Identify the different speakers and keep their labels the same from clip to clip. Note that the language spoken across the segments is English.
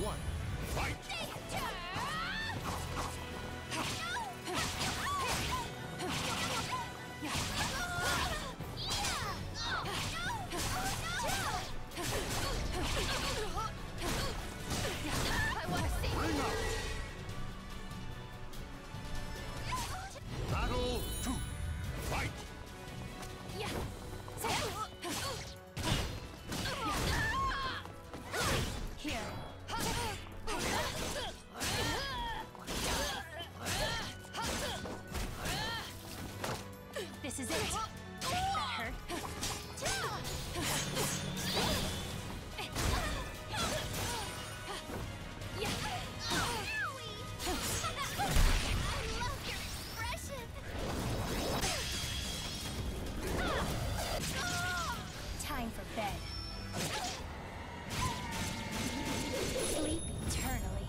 Speaker 1: one, fight!
Speaker 2: Time for bed. Sleep eternally.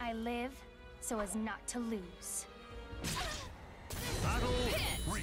Speaker 2: I live so as not to lose.
Speaker 1: Battle three,